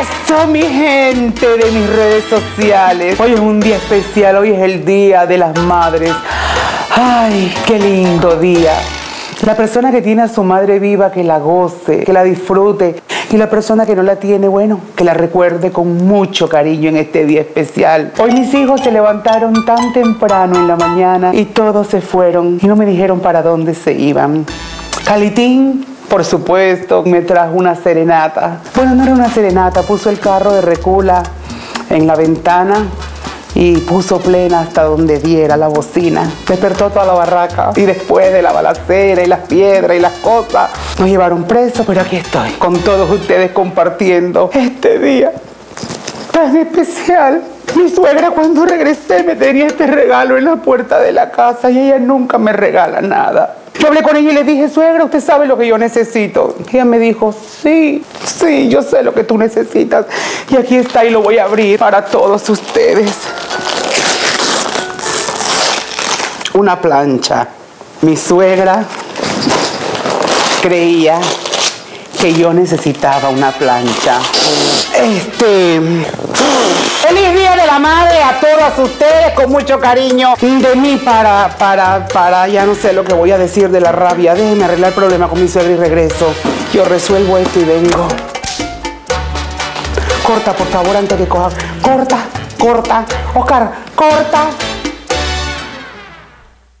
Eso, mi gente de mis redes sociales. Hoy es un día especial, hoy es el Día de las Madres. Ay, qué lindo día. La persona que tiene a su madre viva, que la goce, que la disfrute. Y la persona que no la tiene, bueno, que la recuerde con mucho cariño en este día especial. Hoy mis hijos se levantaron tan temprano en la mañana y todos se fueron y no me dijeron para dónde se iban. Calitín por supuesto, me trajo una serenata. Bueno, no era una serenata, puso el carro de recula en la ventana y puso plena hasta donde diera la bocina. Despertó toda la barraca y después de la balacera y las piedras y las cosas, nos llevaron presos, pero aquí estoy con todos ustedes compartiendo este día tan especial. Mi suegra cuando regresé me tenía este regalo en la puerta de la casa y ella nunca me regala nada. Yo hablé con ella y le dije, suegra, usted sabe lo que yo necesito. ella me dijo, sí, sí, yo sé lo que tú necesitas. Y aquí está y lo voy a abrir para todos ustedes. Una plancha. Mi suegra creía que yo necesitaba una plancha. Este. De la Madre a todas ustedes con mucho cariño de mí para, para, para, ya no sé lo que voy a decir de la rabia. Déjenme arreglar el problema con mi suegra y regreso. Yo resuelvo esto y vengo. Corta, por favor, antes de coja. Corta, corta. Oscar, corta.